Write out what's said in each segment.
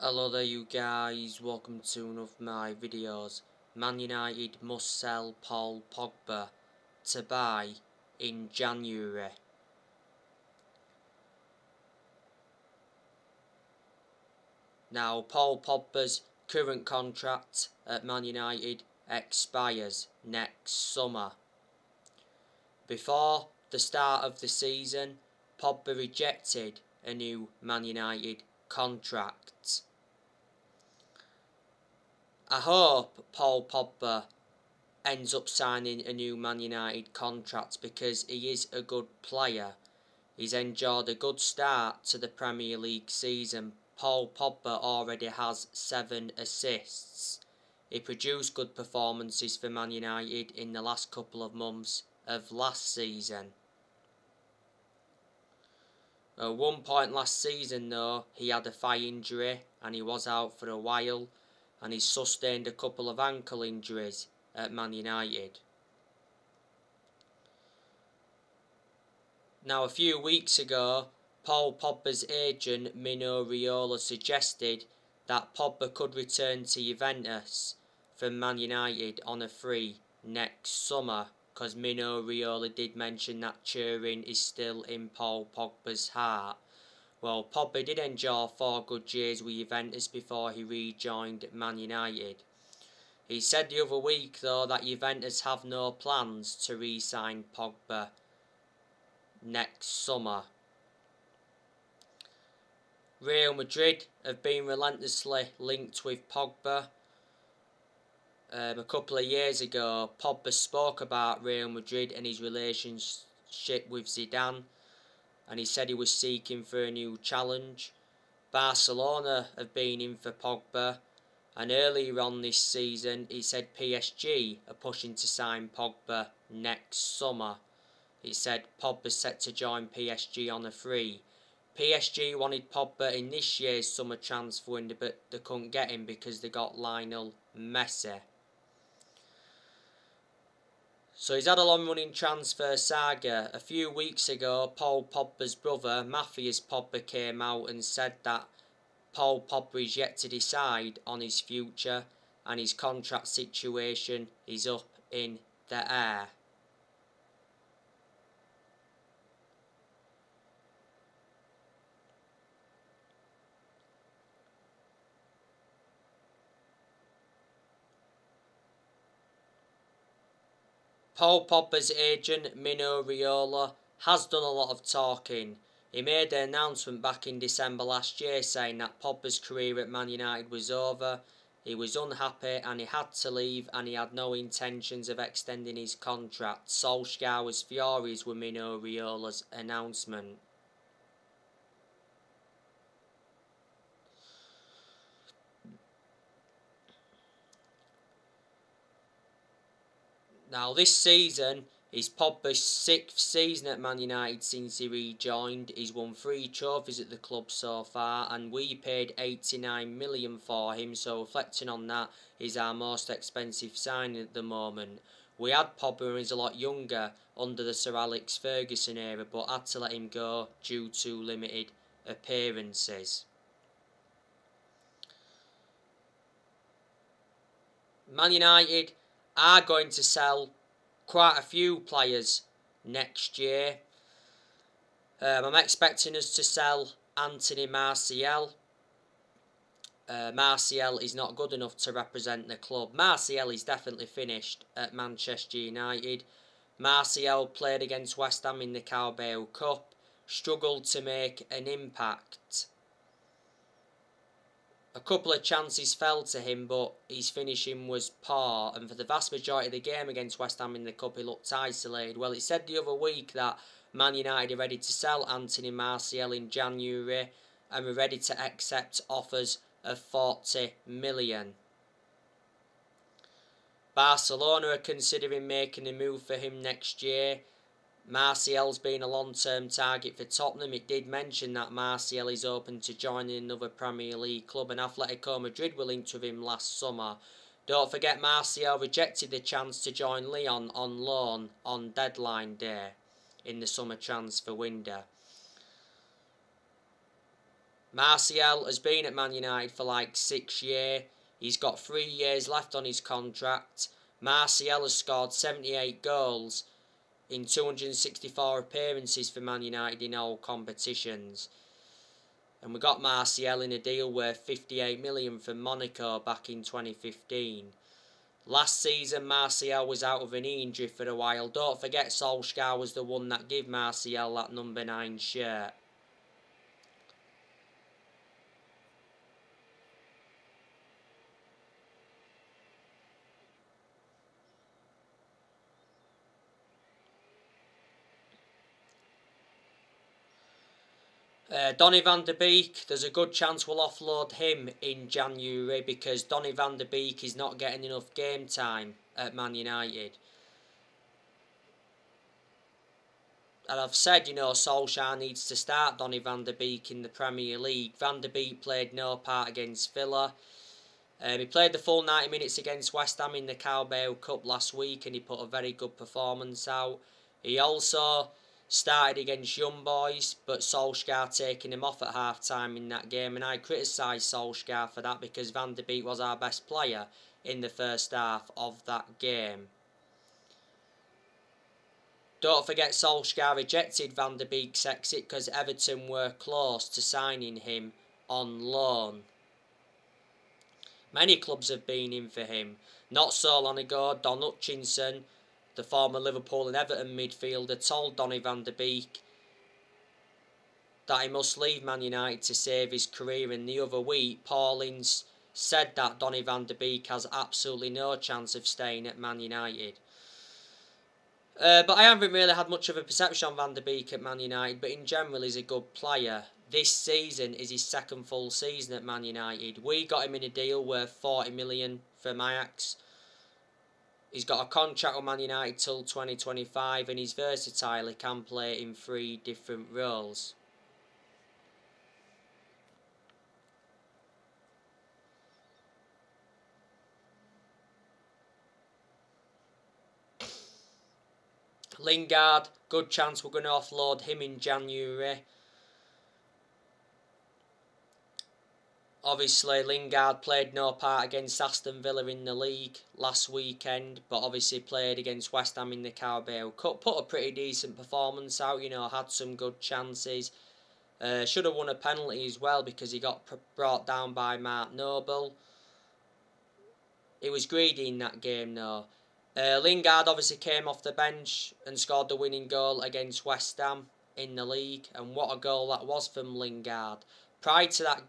Hello there you guys, welcome to one of my videos. Man United must sell Paul Pogba to buy in January. Now Paul Pogba's current contract at Man United expires next summer. Before the start of the season, Pogba rejected a new Man United contract. I hope Paul Pogba ends up signing a new Man United contract because he is a good player. He's enjoyed a good start to the Premier League season. Paul Pogba already has seven assists. He produced good performances for Man United in the last couple of months of last season. At one point last season though, he had a thigh injury and he was out for a while and he sustained a couple of ankle injuries at Man United. Now a few weeks ago, Paul Pogba's agent Mino Raiola suggested that Pogba could return to Juventus from Man United on a free next summer because Mino Raiola did mention that Turin is still in Paul Pogba's heart. Well, Pogba did enjoy four good years with Juventus before he rejoined Man United. He said the other week, though, that Juventus have no plans to re-sign Pogba next summer. Real Madrid have been relentlessly linked with Pogba um, a couple of years ago, Pogba spoke about Real Madrid and his relationship with Zidane, and he said he was seeking for a new challenge. Barcelona have been in for Pogba, and earlier on this season, he said PSG are pushing to sign Pogba next summer. He said Pogba's set to join PSG on a free. PSG wanted Pogba in this year's summer transfer window, but they couldn't get him because they got Lionel Messi. So he's had a long running transfer saga. A few weeks ago, Paul Pogba's brother, Matthias Pogba, came out and said that Paul Pogba is yet to decide on his future and his contract situation is up in the air. Paul Pogba's agent, Mino Raiola, has done a lot of talking. He made an announcement back in December last year saying that Pogba's career at Man United was over, he was unhappy and he had to leave and he had no intentions of extending his contract. Solskjaer was furious with Mino Raiola's announcement. Now, this season is Pogba's sixth season at Man United since he rejoined. He's won three trophies at the club so far, and we paid 89 million for him. So, reflecting on that, he's our most expensive signing at the moment. We had Pogba when a lot younger under the Sir Alex Ferguson era, but had to let him go due to limited appearances. Man United are going to sell quite a few players next year. Um, I'm expecting us to sell Anthony Martial. Uh, Martial is not good enough to represent the club. Martial is definitely finished at Manchester United. Martial played against West Ham in the Carabao Cup, struggled to make an impact a couple of chances fell to him, but his finishing was poor. And for the vast majority of the game against West Ham in the Cup, he looked isolated. Well, it said the other week that Man United are ready to sell Anthony Martial in January and we're ready to accept offers of 40 million. Barcelona are considering making a move for him next year. Martial's been a long-term target for Tottenham. It did mention that Martial is open to joining another Premier League club and Atletico Madrid were linked with him last summer. Don't forget Martial rejected the chance to join Lyon on loan on deadline day in the summer transfer window. Martial has been at Man United for like six years. He's got three years left on his contract. Martial has scored 78 goals in 264 appearances for Man United in all competitions. And we got Martial in a deal worth 58 million from Monaco back in 2015. Last season, Martial was out of an injury for a while. Don't forget, Solskjaer was the one that gave Martial that number 9 shirt. Uh, Donny van der Beek, there's a good chance we'll offload him in January because Donny van der Beek is not getting enough game time at Man United. And I've said, you know, Solskjaer needs to start Donny van der Beek in the Premier League. Van der Beek played no part against Villa. Um, he played the full 90 minutes against West Ham in the Carabao Cup last week and he put a very good performance out. He also started against Young Boys, but Solskjaer taking him off at half time in that game. And I criticised Solskjaer for that because Van der Beek was our best player in the first half of that game. Don't forget Solskjaer rejected Van der Beek's exit because Everton were close to signing him on loan. Many clubs have been in for him. Not so long ago, Don Hutchinson the former Liverpool and Everton midfielder, told Donny van der Beek that he must leave Man United to save his career. And the other week, Paul Ince said that Donny van der Beek has absolutely no chance of staying at Man United. Uh, but I haven't really had much of a perception on Van der Beek at Man United, but in general he's a good player. This season is his second full season at Man United. We got him in a deal worth 40 million from Ajax. He's got a contract with Man United till 2025 and he's versatile. He can play in three different roles. Lingard, good chance we're going to offload him in January. Obviously, Lingard played no part against Aston Villa in the league last weekend, but obviously played against West Ham in the Carabao Cup. Put a pretty decent performance out, you know, had some good chances. Uh, should have won a penalty as well because he got brought down by Mark Noble. He was greedy in that game, though. Uh, Lingard obviously came off the bench and scored the winning goal against West Ham in the league, and what a goal that was from Lingard. Prior to that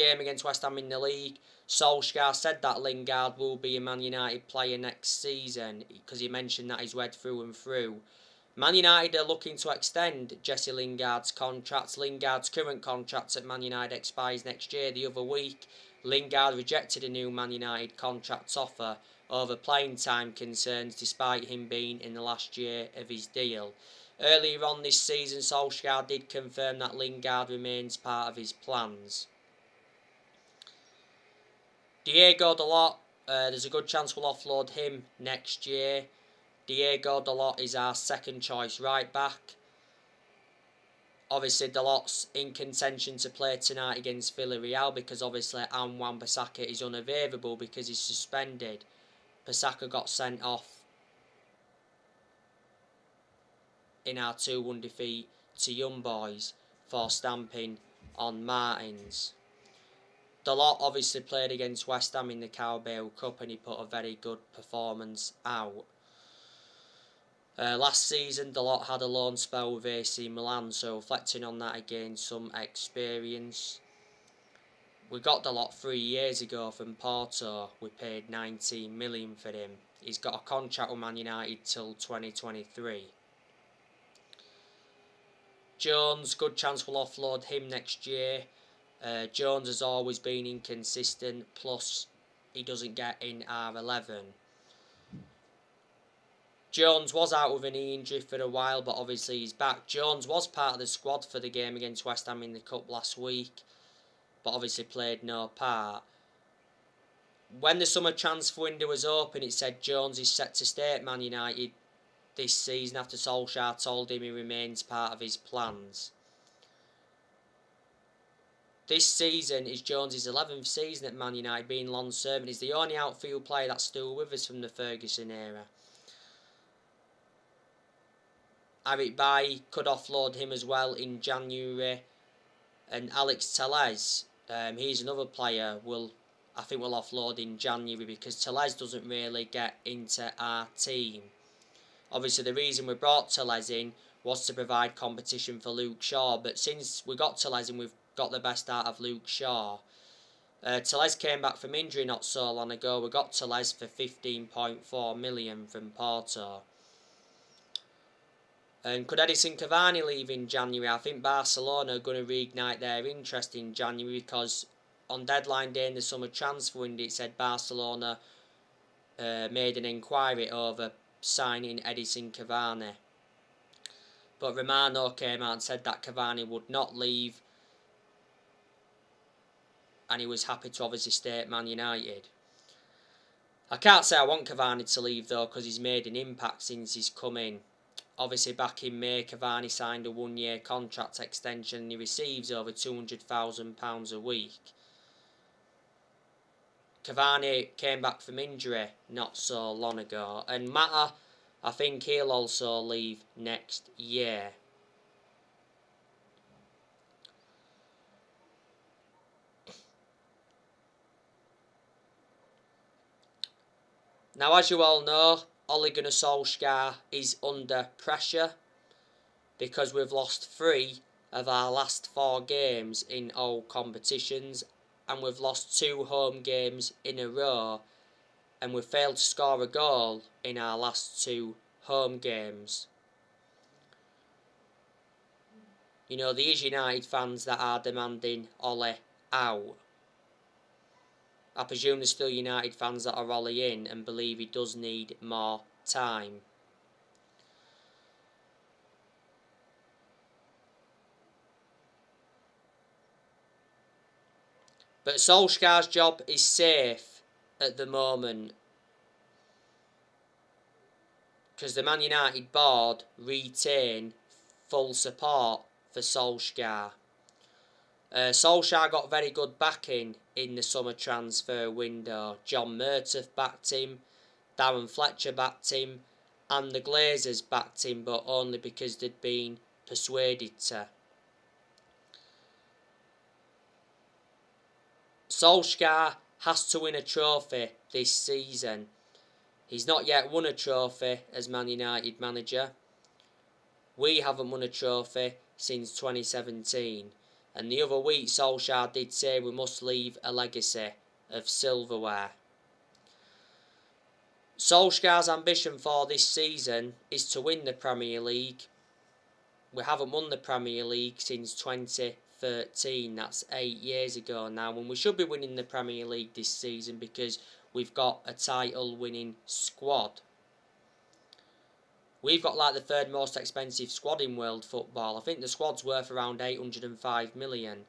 game against West Ham in the league. Solskjaer said that Lingard will be a Man United player next season because he mentioned that he's read through and through. Man United are looking to extend Jesse Lingard's contract. Lingard's current contract at Man United expires next year. The other week, Lingard rejected a new Man United contract offer over playing time concerns despite him being in the last year of his deal. Earlier on this season, Solskjaer did confirm that Lingard remains part of his plans. Diego Dalot, uh, there's a good chance we'll offload him next year. Diego Dalot is our second choice right back. Obviously, Dalot's in contention to play tonight against Villarreal because obviously Aaron Wan-Bissaka is unavailable because he's suspended. Bissaka got sent off in our 2-1 defeat to Young Boys for stamping on Martins. Dalot obviously played against West Ham in the Carabao Cup and he put a very good performance out. Uh, last season, Dalot had a loan spell with AC Milan, so reflecting on that again, some experience. We got Dalot three years ago from Porto. We paid 19 million for him. He's got a contract with Man United till 2023. Jones, good chance we'll offload him next year. Uh, Jones has always been inconsistent, plus he doesn't get in R11. Jones was out with an injury for a while, but obviously he's back. Jones was part of the squad for the game against West Ham in the Cup last week, but obviously played no part. When the summer transfer window was open, it said Jones is set to stay at Man United this season after Solskjaer told him he remains part of his plans. This season is Jones's 11th season at Man United, being long serving. He's the only outfield player that's still with us from the Ferguson era. Eric Bailly could offload him as well in January. And Alex Telles, um, he's another player will I think we'll offload in January because Telles doesn't really get into our team. Obviously, the reason we brought Telles in was to provide competition for Luke Shaw, but since we got Telles in, we've got the best out of Luke Shaw. Uh, Telles came back from injury not so long ago. We got Telles for 15.4 million from Porto. And could Edinson Cavani leave in January? I think Barcelona are going to reignite their interest in January because on deadline day in the summer transfer window it said Barcelona uh, made an inquiry over signing Edinson Cavani. But Romano came out and said that Cavani would not leave and he was happy to obviously stay at Man United. I can't say I want Cavani to leave though because he's made an impact since he's come in. Obviously, back in May, Cavani signed a one year contract extension and he receives over £200,000 a week. Cavani came back from injury not so long ago, and Mata, I think he'll also leave next year. Now, as you all know, Ole Gunnar Solskjaer is under pressure because we've lost three of our last four games in all competitions and we've lost two home games in a row and we've failed to score a goal in our last two home games. You know, these United fans that are demanding Ole out. I presume there's still United fans that are rolling in and believe he does need more time. But Solskjaer's job is safe at the moment. Because the Man United board retain full support for Solskjaer. Uh, Solskjaer got very good backing in the summer transfer window. John Murtough backed him, Darren Fletcher backed him, and the Glazers backed him, but only because they'd been persuaded to. Solskjaer has to win a trophy this season. He's not yet won a trophy as Man United manager. We haven't won a trophy since 2017. And the other week, Solskjaer did say we must leave a legacy of silverware. Solskjaer's ambition for this season is to win the Premier League. We haven't won the Premier League since 2013. That's eight years ago now. And we should be winning the Premier League this season because we've got a title winning squad. We've got like the third most expensive squad in world football. I think the squad's worth around 805 million.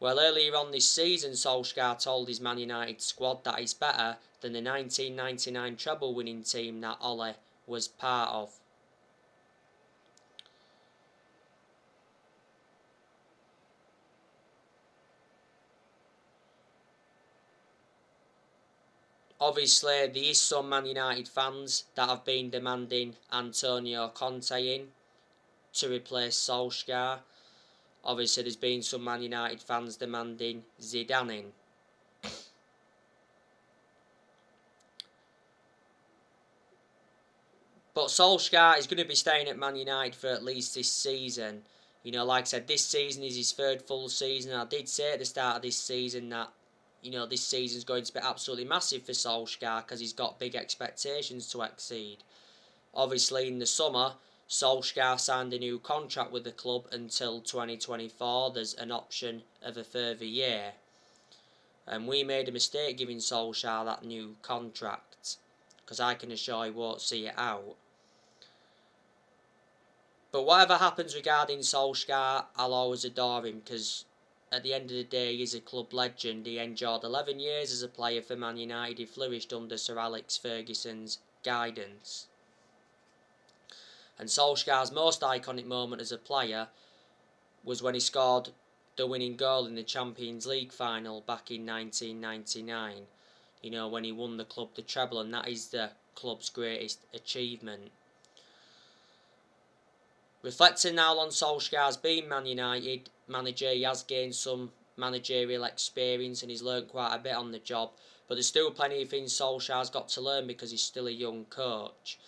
Well, earlier on this season, Solskjaer told his Man United squad that it's better than the 1999 treble winning team that Ole was part of. Obviously, there is some Man United fans that have been demanding Antonio Conte in to replace Solskjaer. Obviously, there's been some Man United fans demanding Zidane in. But Solskjaer is going to be staying at Man United for at least this season. You know, like I said, this season is his third full season. I did say at the start of this season that you know, this season's going to be absolutely massive for Solskjaer because he's got big expectations to exceed. Obviously, in the summer, Solskjaer signed a new contract with the club until 2024. There's an option of a further year. And we made a mistake giving Solskjaer that new contract because I can assure he won't see it out. But whatever happens regarding Solskjaer, I'll always adore him because at the end of the day, he's a club legend. He endured 11 years as a player for Man United. He flourished under Sir Alex Ferguson's guidance. And Solskjaer's most iconic moment as a player was when he scored the winning goal in the Champions League final back in 1999. You know, when he won the club the treble, and that is the club's greatest achievement. Reflecting now on Solskjaer's being Man United manager, he has gained some managerial experience and he's learned quite a bit on the job. But there's still plenty of things Solskjaer's got to learn because he's still a young coach.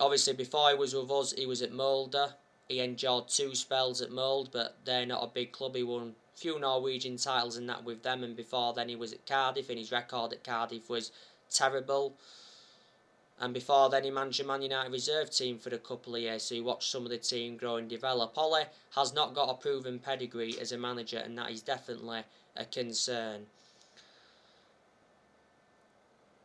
Obviously, before he was with us, he was at Molde. He enjoyed two spells at Molde, but they're not a big club. He won a few Norwegian titles and that with them, and before then he was at Cardiff, and his record at Cardiff was terrible. And before then, he managed a Man United reserve team for a couple of years, so he watched some of the team grow and develop. Ole has not got a proven pedigree as a manager, and that is definitely a concern.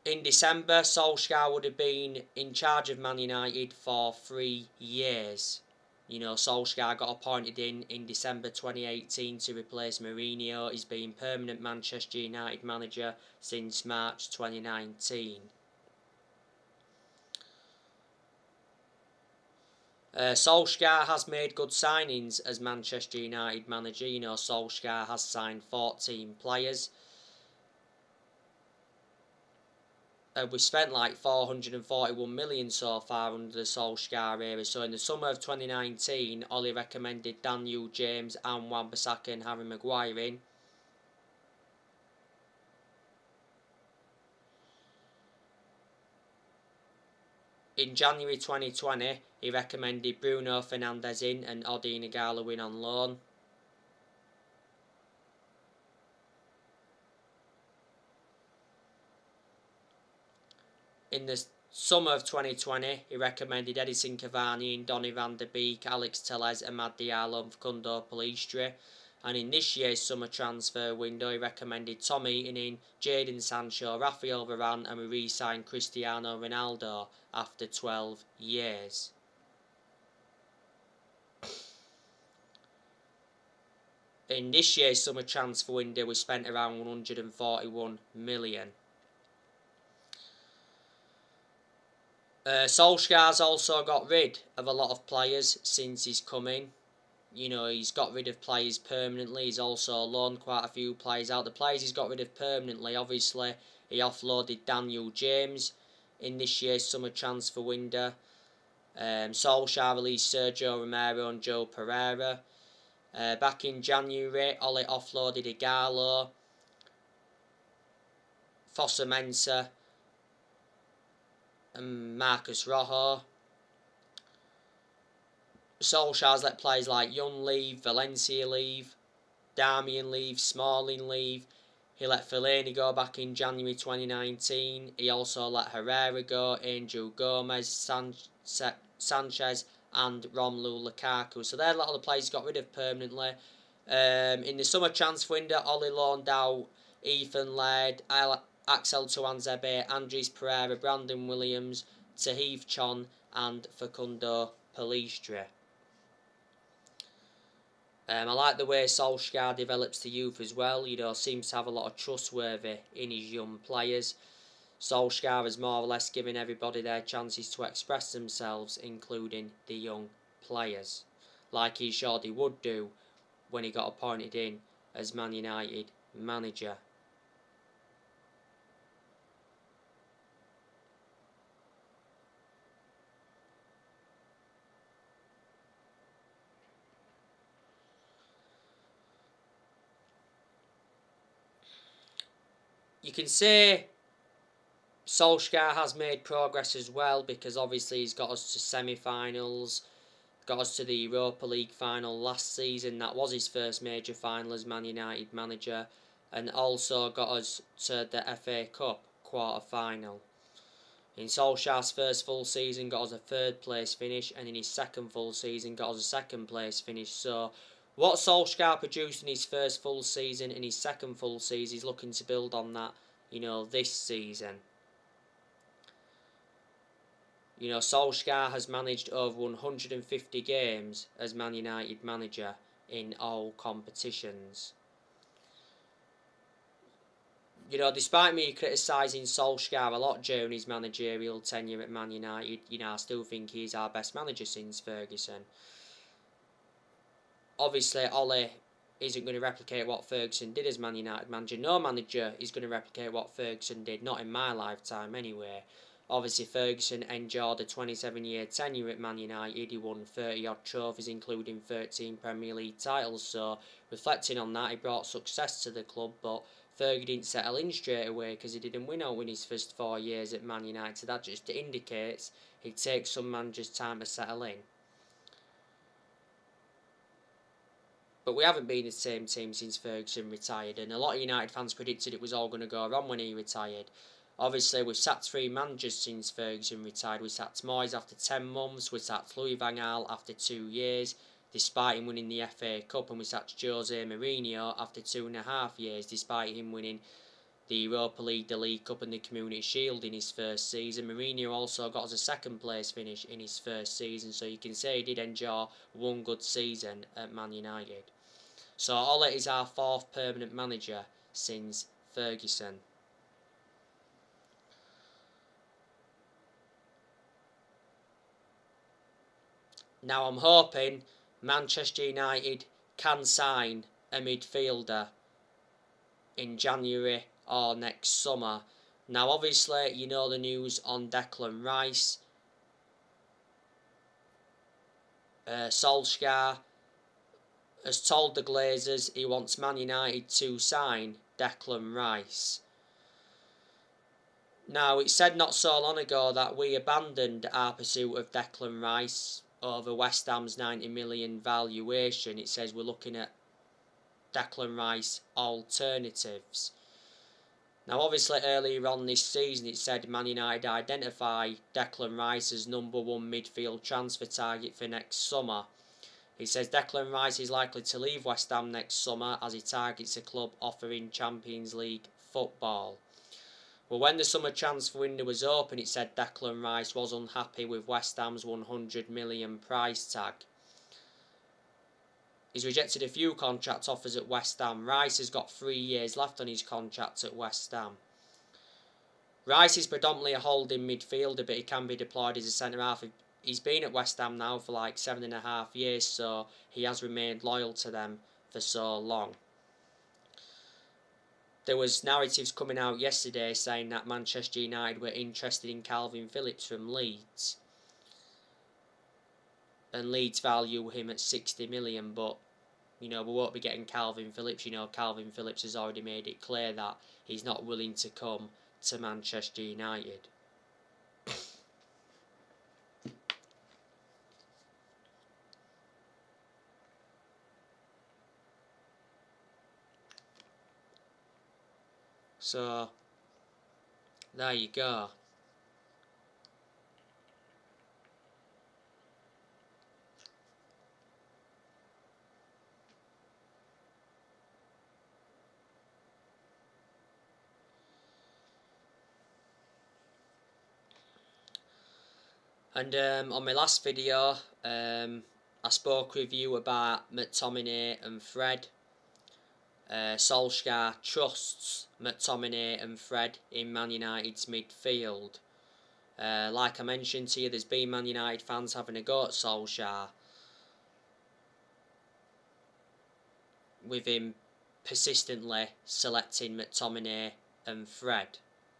In December, Solskjaer would have been in charge of Man United for three years. You know, Solskjaer got appointed in in December 2018 to replace Mourinho. He's been permanent Manchester United manager since March 2019. Uh, Solskjaer has made good signings as Manchester United manager. You know, Solskjaer has signed 14 players. Uh, we spent like 441 million so far under the Solskjaer era. So in the summer of 2019, Ollie recommended Daniel James and Wan-Bissaka and Harry Maguire in. In January 2020, he recommended Bruno Fernandes in and Odion Ighalo in on loan. In the summer of 2020, he recommended Edinson Cavani and Donny van der Beek, Alex Telles, Amad Diallo and Facundo Pellistri. And in this year's summer transfer window, he recommended Tommy in, Jadon Sancho, Rafael Varane, and we re-signed Cristiano Ronaldo after 12 years. In this year's summer transfer window, we spent around 141 million. Uh, Solskjaer's also got rid of a lot of players since he's come in you know, he's got rid of players permanently. He's also loaned quite a few players out. The players he's got rid of permanently, obviously, he offloaded Daniel James in this year's summer transfer window. Um, Solskjaer released Sergio Romero and Joel Pereira. Uh, back in January, Ollie offloaded Ighalo, Fosu-Mensah, and Marcos Rojo. Solskjaer's let players like Young leave, Valencia leave, Darmian leave, Smalling leave. He let Fellaini go back in January 2019. He also let Herrera go, Angel Gomes, San Sanchez, and Romelu Lukaku. So they're a lot of the players got rid of permanently. Um, in the summer transfer window, Ollie out Ethan Laird, Axel Tuanzebe, Andreas Pereira, Brandon Williams, Tahith Chong, and Facundo Pellistri. Um, I like the way Solskjaer develops the youth as well. You know, seems to have a lot of trustworthy in his young players. Solskjaer is more or less giving everybody their chances to express themselves, including the young players, like he he would do when he got appointed in as Man United manager. You can say Solskjaer has made progress as well because obviously he's got us to semi-finals, got us to the Europa League final last season. That was his first major final as Man United manager, and also got us to the FA Cup quarter final. In Solskjaer's first full season, got us a third place finish, and in his second full season, got us a second place finish. So what Solskjaer produced in his first full season, in his second full season, he's looking to build on that, you know, this season. You know, Solskjaer has managed over 150 games as Man United manager in all competitions. You know, despite me criticising Solskjaer a lot during his managerial tenure at Man United, you know, I still think he's our best manager since Ferguson obviously Ollie isn't going to replicate what Ferguson did as Man United manager. No manager is going to replicate what Ferguson did, not in my lifetime anyway. Obviously, Ferguson endured a 27 year tenure at Man United. He won 30 odd trophies, including 13 Premier League titles. So, reflecting on that, he brought success to the club, but Fergie didn't settle in straight away because he didn't win out in his first four years at Man United. That just indicates it takes some managers time to settle in. But we haven't been the same team since Ferguson retired, and a lot of United fans predicted it was all going to go wrong when he retired. Obviously, we've sacked three managers since Ferguson retired. We sacked Moyes after 10 months, we sat Louis Van Gaal after two years, despite him winning the FA Cup, and we sat Jose Mourinho after two and a half years, despite him winning the Europa League, the League Cup, and the Community Shield in his first season. Mourinho also got us a second place finish in his first season, so you can say he did enjoy one good season at Man United. So Ole is our fourth permanent manager since Ferguson. Now I'm hoping Manchester United can sign a midfielder in January or next summer. Now obviously you know the news on Declan Rice. Uh, Solskjaer has told the Glazers he wants Man United to sign Declan Rice. Now, it said not so long ago that we abandoned our pursuit of Declan Rice over West Ham's 90 million valuation. It says we're looking at Declan Rice alternatives. Now, obviously, earlier on this season, it said Man United identify Declan Rice as number one midfield transfer target for next summer. He says Declan Rice is likely to leave West Ham next summer as he targets a club offering Champions League football. Well, when the summer transfer window was open, it said Declan Rice was unhappy with West Ham's 100 million price tag. He's rejected a few contract offers at West Ham. Rice has got three years left on his contract at West Ham. Rice is predominantly a holding midfielder, but he can be deployed as a centre half he's been at West Ham now for like seven and a half years, so he has remained loyal to them for so long. There was narratives coming out yesterday saying that Manchester United were interested in Calvin Phillips from Leeds. And Leeds value him at 60 million, but you know, we won't be getting Calvin Phillips. You know, Calvin Phillips has already made it clear that he's not willing to come to Manchester United. So, there you go. And um, on my last video, um, I spoke with you about McTominay and Fred uh, Solskjaer trusts McTominay and Fred in Man United's midfield. Uh, like I mentioned to you, there's been Man United fans having a go at Solskjaer with him persistently selecting McTominay and Fred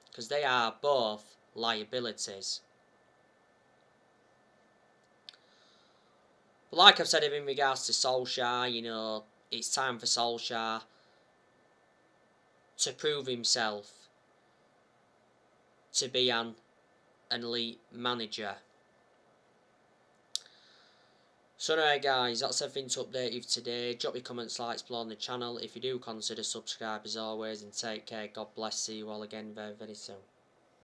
because they are both liabilities. But like I've said in regards to Solskjaer, you know, it's time for Solskjaer to prove himself to be an, elite manager. So anyway guys, that's everything to update you today. Drop your comments, likes below on the channel. If you do, consider subscribe as always and take care. God bless. See you all again very, very soon.